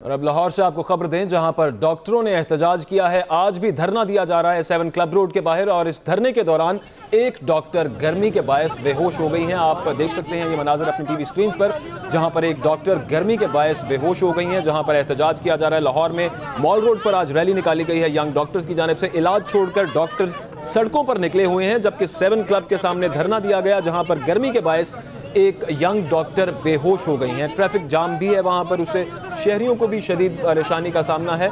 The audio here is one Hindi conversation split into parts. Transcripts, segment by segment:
और अब लाहौर से आपको खबर दें, जहाँ पर डॉक्टरों ने एहतजाज किया है, आज भी धरना दिया जा रहा है सेवन क्लब रोड के बाहर, और इस धरने के दौरान एक डॉक्टर गर्मी के बायस बेहोश हो गई हैं। आप देख सकते हैं ये मनाजर अपनी टीवी स्क्रीन पर, जहाँ पर एक डॉक्टर गर्मी के बायस बेहोश हो गई हैं, जहाँ पर एहतजाज किया जा रहा है। लाहौर में मॉल रोड पर आज रैली निकाली गई है यंग डॉक्टर्स की जानब से। इलाज छोड़कर डॉक्टर्स सड़कों पर निकले हुए हैं, जबकि सेवन क्लब के सामने धरना दिया गया, जहाँ पर गर्मी के बायस एक यंग डॉक्टर बेहोश हो गई हैं। ट्रैफ़िक जाम भी है वहाँ पर, उसे शहरियों को भी शदीद परेशानी का सामना है।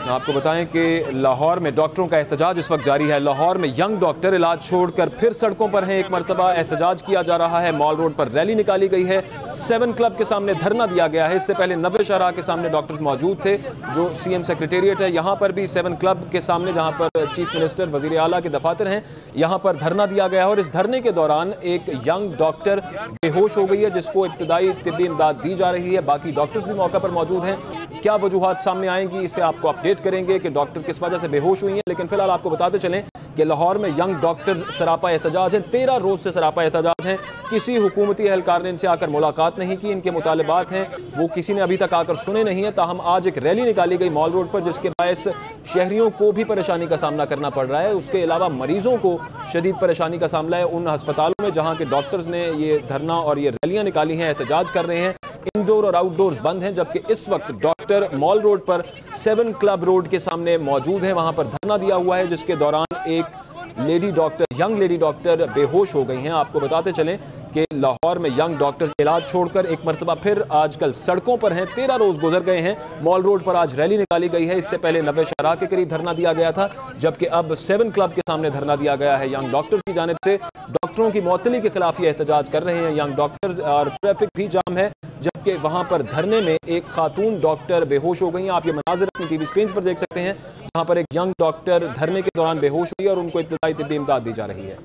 आपको बताएँ कि लाहौर में डॉक्टरों का एहतजाज इस वक्त जारी है। लाहौर में यंग डॉक्टर इलाज छोड़कर फिर सड़कों पर हैं। एक मरतबा एहतजाज किया जा रहा है। मॉल रोड पर रैली निकाली गई है। सेवन क्लब के सामने धरना दिया गया है। इससे पहले नब्बे शराह के सामने डॉक्टर्स मौजूद थे, जो सीएम सेक्रेटेरिएट है। यहाँ पर भी सेवन क्लब के सामने, जहाँ पर चीफ मिनिस्टर, वज़ीर अला के दफातर हैं, यहाँ पर धरना दिया गया है। और इस धरने के दौरान एक यंग डॉक्टर बेहोश हो गई है, जिसको इब्तदाई तबी इमदाद दी जा रही है। बाकी डॉक्टर्स भी मौका पर मौजूद हैं। क्या वजूहत सामने आएँगी, इसे आपको अपडेट करेंगे कि डॉक्टर किस वजह से बेहोश हुई हैं। लेकिन फ़िलहाल आपको बताते चलें कि लाहौर में यंग डॉक्टर्स सरापा एहतजाज हैं। तेरह रोज से सरापा एहतजाज हैं। किसी हुकूमती एहलकार ने इनसे आकर मुलाकात नहीं की, इनके मुतालबात हैं। वो किसी ने अभी तक आकर सुने नहीं है। ताहम आज एक रैली निकाली गई मॉल रोड पर, जिसके बायस शहरियों को भी परेशानी का सामना करना पड़ रहा है। उसके अलावा मरीजों को शदीद परेशानी का सामना है उन अस्पतालों में, जहाँ के डॉक्टर्स ने ये धरना और ये रैलियाँ निकाली हैं, एहतजाज कर रहे हैं। इंडोर और आउटडोर्स बंद हैं, जबकि इस वक्त डॉक्टर मॉल रोड पर सेवन क्लब रोड के सामने मौजूद हैं। वहाँ पर धरना दिया हुआ है, जिसके दौरान एक lady doctor, young lady doctor बेहोश हो गई हैं। आपको बताते चलें कि लाहौर में यंग डॉक्टर्स इलाज छोड़कर एक मरतबा फिर आजकल सड़कों पर हैं। तेरह रोज गुजर गए हैं। मॉल रोड पर आज रैली निकाली गई है। इससे पहले नब्बे शराह के करीब धरना दिया गया था, जबकि अब सेवन क्लब के सामने धरना दिया गया है। यंग डॉक्टर्स की जानब से डॉक्टरों की मअतली के खिलाफ ये एहतजाज कर रहे हैं। यंग डॉक्टर्स और ट्रैफ़िक भी जाम है जबकि वहाँ पर धरने में एक खातून डॉक्टर बेहोश हो गई आप ये मनाजर अपनी टीवी स्क्रीन पर देख सकते हैं। जहाँ पर एक यंग डॉक्टर धरने के दौरान बेहोश हुई और उनको इब्तदाई तबी इमदाद दी जा रही है।